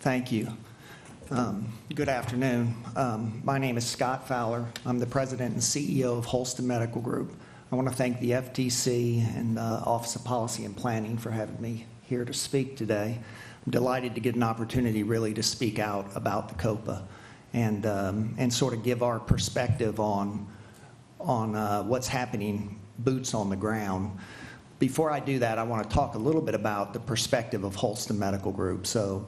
Thank you. Um, Good afternoon. Um, My name is Scott Fowler. I'm the president and CEO of Holston Medical Group. I want to thank the FTC and uh, Office of Policy and Planning for having me here to speak today. I'm delighted to get an opportunity really to speak out about the COPA and, um, and sort of give our perspective on, on uh, what's happening, boots on the ground. Before I do that, I want to talk a little bit about the perspective of Holston Medical Group. So,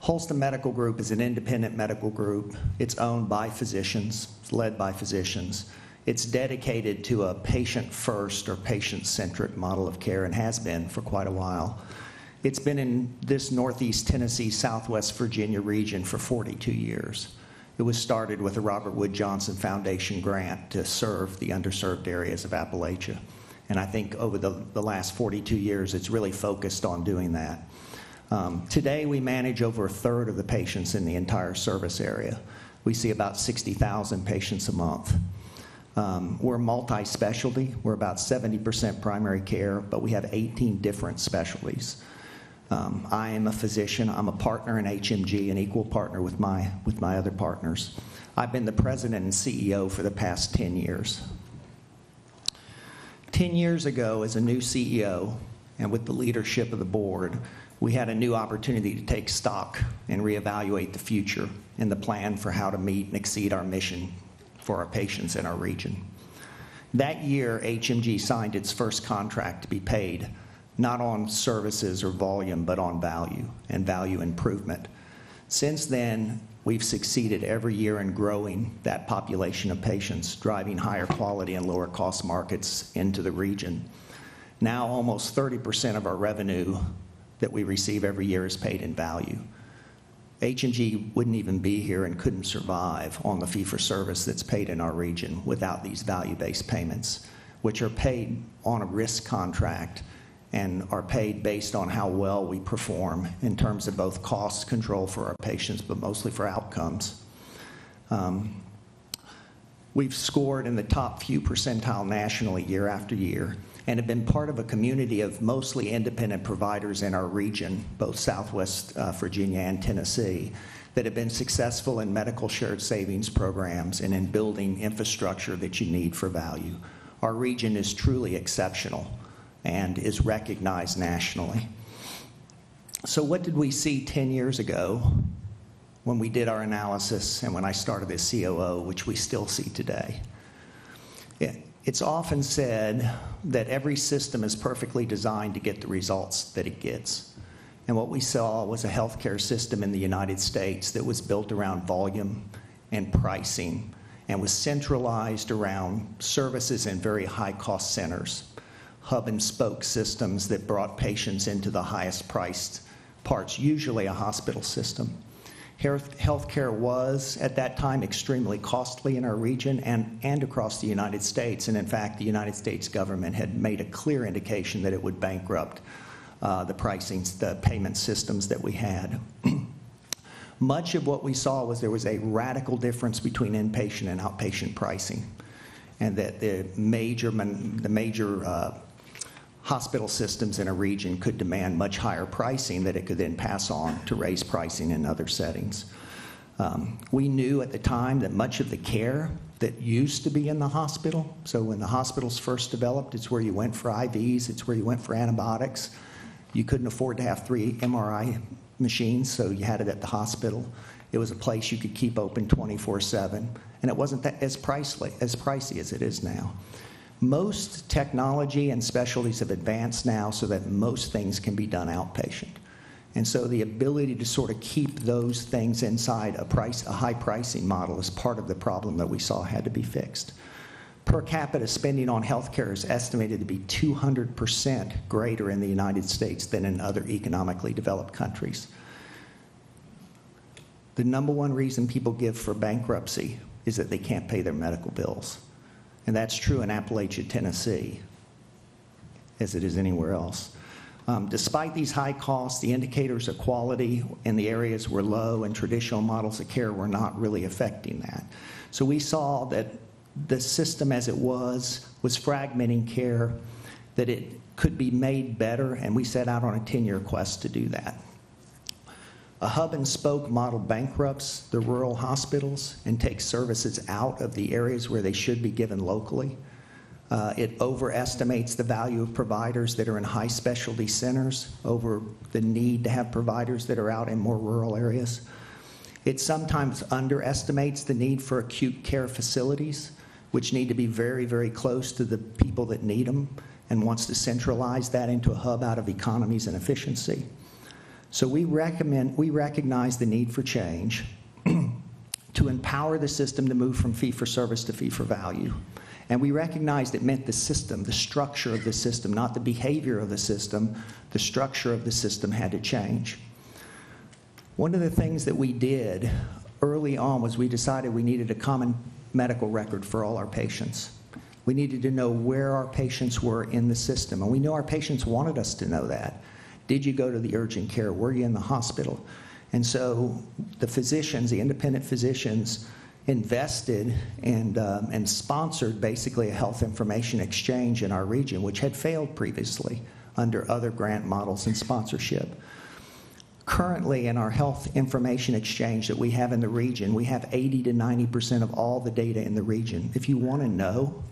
Holston Medical Group is an independent medical group. It's owned by physicians, it's led by physicians. It's dedicated to a patient first or patient centric model of care and has been for quite a while. It's been in this Northeast Tennessee, Southwest Virginia region for 42 years. It was started with a Robert Wood Johnson Foundation grant to serve the underserved areas of Appalachia. And I think over the, the last 42 years, it's really focused on doing that. Um, today, we manage over a third of the patients in the entire service area. We see about 60,000 patients a month. Um, we're multi specialty. We're about 70% primary care, but we have 18 different specialties. Um, I am a physician. I'm a partner in HMG, an equal partner with my, with my other partners. I've been the president and CEO for the past 10 years. 10 years ago, as a new CEO, and with the leadership of the board, we had a new opportunity to take stock and reevaluate the future and the plan for how to meet and exceed our mission for our patients in our region. That year, HMG signed its first contract to be paid not on services or volume, but on value and value improvement. Since then, we've succeeded every year in growing that population of patients, driving higher quality and lower cost markets into the region. Now, almost 30% of our revenue that we receive every year is paid in value. HMG wouldn't even be here and couldn't survive on the fee for service that's paid in our region without these value based payments, which are paid on a risk contract and are paid based on how well we perform in terms of both cost control for our patients, but mostly for outcomes. Um, we've scored in the top few percentile nationally year after year and have been part of a community of mostly independent providers in our region, both Southwest uh, Virginia and Tennessee, that have been successful in Medicare shared savings programs and in building infrastructure that you need for value. Our region is truly exceptional and is recognized nationally. So, what did we see 10 years ago when we did our analysis and when I started as COO, which we still see today? It's often said that every system is perfectly designed to get the results that it gets. And what we saw was a healthcare system in the United States that was built around volume and pricing and was centralized around services in very high cost centers, hub and spoke systems that brought patients into the highest priced parts, usually a hospital system. Healthcare was, at that time, extremely costly in our region and, and across the United States. And in fact, the United States government had made a clear indication that it would bankrupt uh, the pricing, the payment systems that we had. Much of what we saw was there was a radical difference between inpatient and outpatient pricing, and that the major, the major uh, hospital systems in a region could demand much higher pricing that it could then pass on to raise pricing in other settings. Um, we knew at the time that much of the care that used to be in the hospital, so when the hospitals first developed, it's where you went for IVs, it's where you went for antibiotics. You couldn't afford to have three MRI machines, so you had it at the hospital. It was a place you could keep open 24 7, and it wasn't that as pricey, as pricey as it is now. Most technology and specialties have advanced now so that most things can be done outpatient. And so the ability to sort of keep those things inside a price, a high pricing model is part of the problem that we saw had to be fixed. Per capita spending on healthcare is estimated to be 200% greater in the United States than in other economically developed countries. The number one reason people give for bankruptcy is that they can't pay their medical bills. And that's true in Appalachia, Tennessee, as it is anywhere else. Um, despite these high costs, the indicators of quality in the areas were low, and traditional models of care were not really affecting that. So we saw that the system as it was was fragmenting care, that it could be made better, and we set out on a 10 year quest to do that. A hub and spoke model bankrupts the rural hospitals and takes services out of the areas where they should be given locally. Uh, it overestimates the value of providers that are in high specialty centers over the need to have providers that are out in more rural areas. It sometimes underestimates the need for acute care facilities, which need to be very, very close to the people that need them, and wants to centralize that into a hub out of economies and efficiency. So we recommend, we recognize the need for change to empower the system to move from fee for service to fee for value. And we recognized it meant the system, the structure of the system, not the behavior of the system. The structure of the system had to change. One of the things that we did early on was we decided we needed a common medical record for all our patients. We needed to know where our patients were in the system, and we knew our patients wanted us to know that. Did you go to the urgent care? Were you in the hospital? And so the physicians, the independent physicians, invested and, um, and sponsored basically a health information exchange in our region, which had failed previously under other grant models and sponsorship. Currently, in our health information exchange that we have in the region, we have 80 to 90% of all the data in the region. If you want to know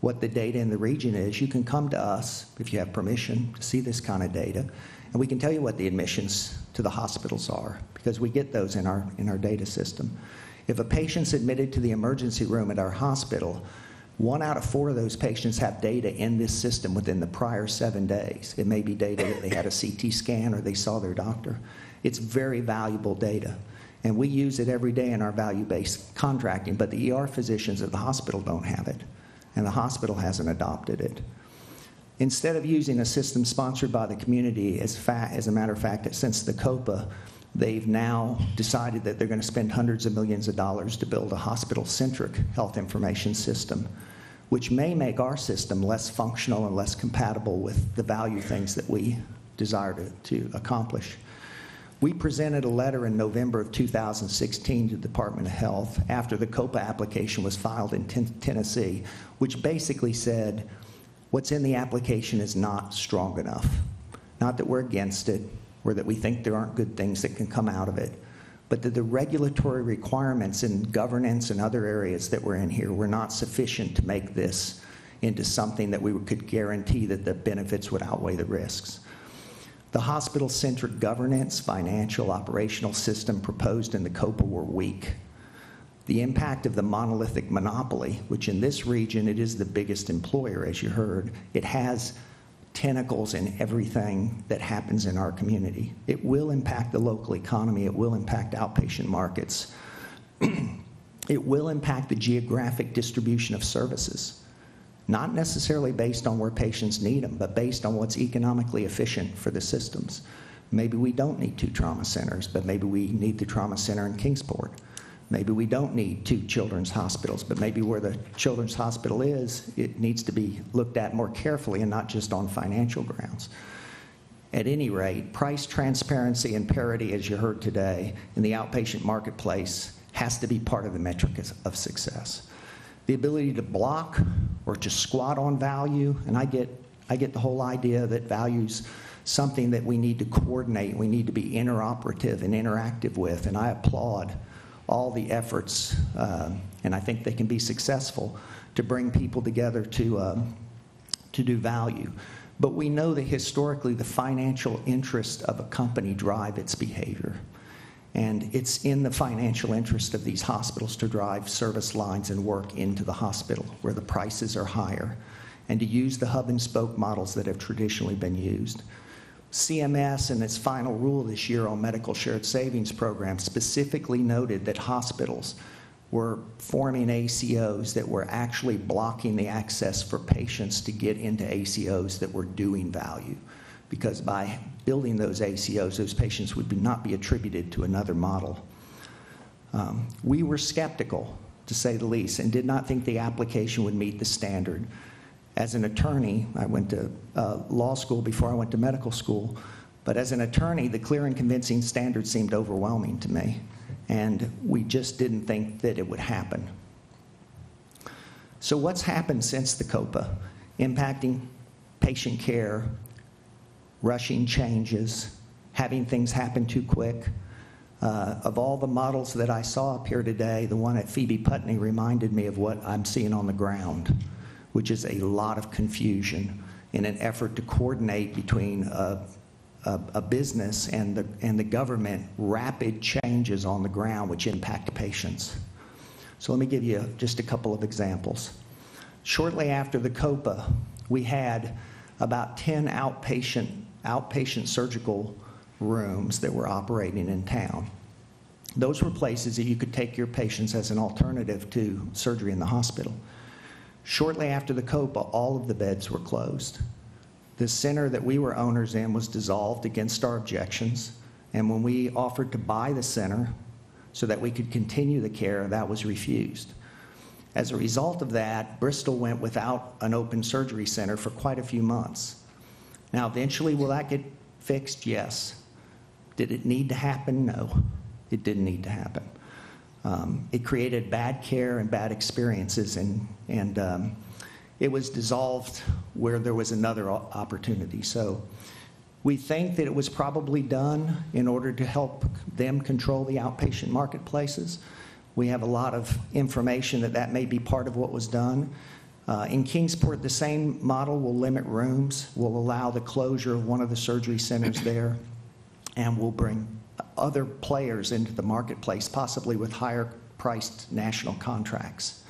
what the data in the region is, you can come to us if you have permission to see this kind of data, and we can tell you what the admissions to the hospitals are because we get those in our, in our data system. If a patient's admitted to the emergency room at our hospital, one out of four of those patients have data in this system within the prior seven days. It may be data that they had a CT scan or they saw their doctor. It's very valuable data. And we use it every day in our value based contracting, but the ER physicians at the hospital don't have it, and the hospital hasn't adopted it. Instead of using a system sponsored by the community, as, fa- as a matter of fact, that since the COPA, they've now decided that they're going to spend hundreds of millions of dollars to build a hospital centric health information system, which may make our system less functional and less compatible with the value things that we desire to, to accomplish. We presented a letter in November of 2016 to the Department of Health after the COPA application was filed in ten- Tennessee, which basically said what's in the application is not strong enough. Not that we're against it or that we think there aren't good things that can come out of it, but that the regulatory requirements and governance and other areas that were in here were not sufficient to make this into something that we could guarantee that the benefits would outweigh the risks. The hospital centric governance, financial, operational system proposed in the COPA were weak. The impact of the monolithic monopoly, which in this region it is the biggest employer, as you heard, it has tentacles in everything that happens in our community. It will impact the local economy, it will impact outpatient markets, it will impact the geographic distribution of services not necessarily based on where patients need them, but based on what's economically efficient for the systems. Maybe we don't need two trauma centers, but maybe we need the trauma center in Kingsport. Maybe we don't need two children's hospitals, but maybe where the children's hospital is, it needs to be looked at more carefully and not just on financial grounds. At any rate, price transparency and parity, as you heard today, in the outpatient marketplace has to be part of the metric of success the ability to block or to squat on value. And I get, I get the whole idea that value's something that we need to coordinate, we need to be interoperative and interactive with. And I applaud all the efforts, uh, and I think they can be successful to bring people together to, um, to do value. But we know that historically the financial interests of a company drive its behavior. And it's in the financial interest of these hospitals to drive service lines and work into the hospital where the prices are higher and to use the hub and spoke models that have traditionally been used. CMS, in its final rule this year on Medicare shared savings program, specifically noted that hospitals were forming ACOs that were actually blocking the access for patients to get into ACOs that were doing value because by building those ACOs, those patients would be, not be attributed to another model. Um, we were skeptical, to say the least, and did not think the application would meet the standard. As an attorney, I went to uh, law school before I went to medical school, but as an attorney, the clear and convincing standard seemed overwhelming to me, and we just didn't think that it would happen. So, what's happened since the COPA impacting patient care rushing changes, having things happen too quick. Uh, Of all the models that I saw up here today, the one at Phoebe Putney reminded me of what I'm seeing on the ground, which is a lot of confusion in an effort to coordinate between a, a, a business and the, and the government, rapid changes on the ground which impact patients. So let me give you just a couple of examples. Shortly after the COPA, we had about 10 outpatient, outpatient surgical rooms that were operating in town. Those were places that you could take your patients as an alternative to surgery in the hospital. Shortly after the COPA, all of the beds were closed. The center that we were owners in was dissolved against our objections, and when we offered to buy the center so that we could continue the care, that was refused. As a result of that, Bristol went without an open surgery center for quite a few months. Now, eventually, will that get fixed? Yes. Did it need to happen? No, it didn't need to happen. Um, it created bad care and bad experiences, and, and um, it was dissolved where there was another opportunity. So we think that it was probably done in order to help them control the outpatient marketplaces. We have a lot of information that that may be part of what was done. Uh, in Kingsport, the same model will limit rooms, will allow the closure of one of the surgery centers there, and will bring other players into the marketplace, possibly with higher priced national contracts.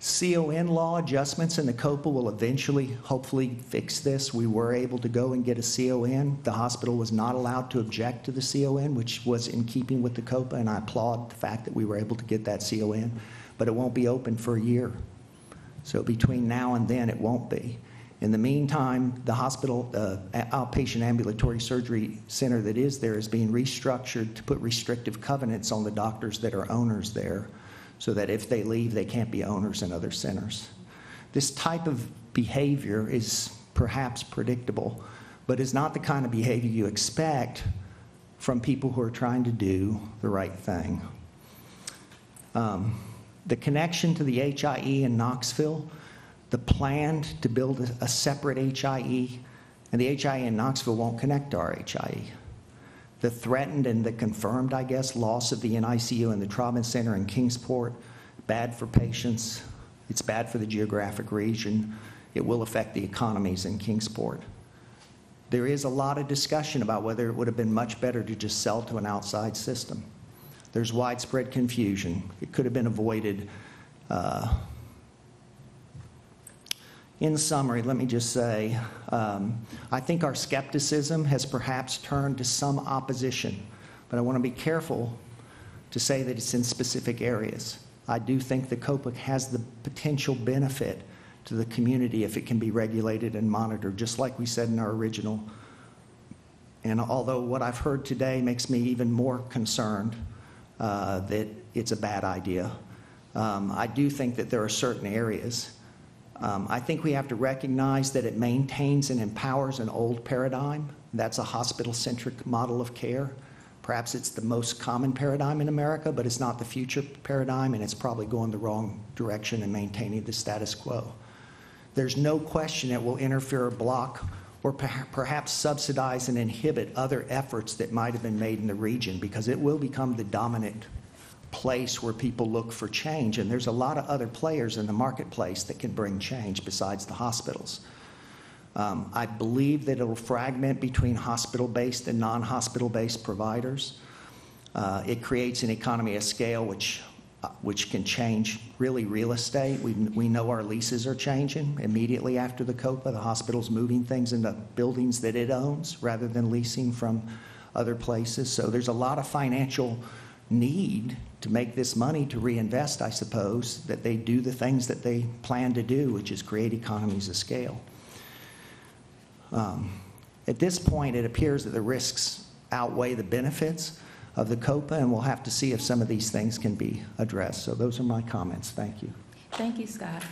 CON law adjustments in the COPA will eventually, hopefully, fix this. We were able to go and get a CON. The hospital was not allowed to object to the CON, which was in keeping with the COPA, and I applaud the fact that we were able to get that CON. But it won't be open for a year. So between now and then, it won't be. In the meantime, the hospital, uh, outpatient ambulatory surgery center that is there is being restructured to put restrictive covenants on the doctors that are owners there so that if they leave, they can't be owners in other centers. This type of behavior is perhaps predictable, but is not the kind of behavior you expect from people who are trying to do the right thing. Um, the connection to the HIE in Knoxville, the plan to build a, separate HIE, and the HIE in Knoxville won't connect to our HIE. The threatened and the confirmed, I guess, loss of the NICU and the trauma center in Kingsport, bad for patients. It's bad for the geographic region. It will affect the economies in Kingsport. There is a lot of discussion about whether it would have been much better to just sell to an outside system. There's widespread confusion. It could have been avoided. Uh, in summary, let me just say um, I think our skepticism has perhaps turned to some opposition, but I want to be careful to say that it's in specific areas. I do think the COPA has the potential benefit to the community if it can be regulated and monitored, just like we said in our original. And although what I've heard today makes me even more concerned uh, that it's a bad idea, um, I do think that there are certain areas um, I think we have to recognize that it maintains and empowers an old paradigm. That's a hospital centric model of care. Perhaps it's the most common paradigm in America, but it's not the future paradigm, and it's probably going the wrong direction in maintaining the status quo. There's no question it will interfere block or perhaps subsidize and inhibit other efforts that might have been made in the region because it will become the dominant place where people look for change. And there's a lot of other players in the marketplace that can bring change besides the hospitals. Um, I believe that it will fragment between hospital based and non hospital based providers. Uh, it creates an economy of scale which, uh, which can change really real estate. We, we know our leases are changing immediately after the COPA. The hospital's moving things into buildings that it owns rather than leasing from other places. So there's a lot of financial need to make this money to reinvest, I suppose, that they do the things that they plan to do, which is create economies of scale. Um, at this point, it appears that the risks outweigh the benefits of the COPA, and we'll have to see if some of these things can be addressed. So, those are my comments. Thank you. Thank you, Scott.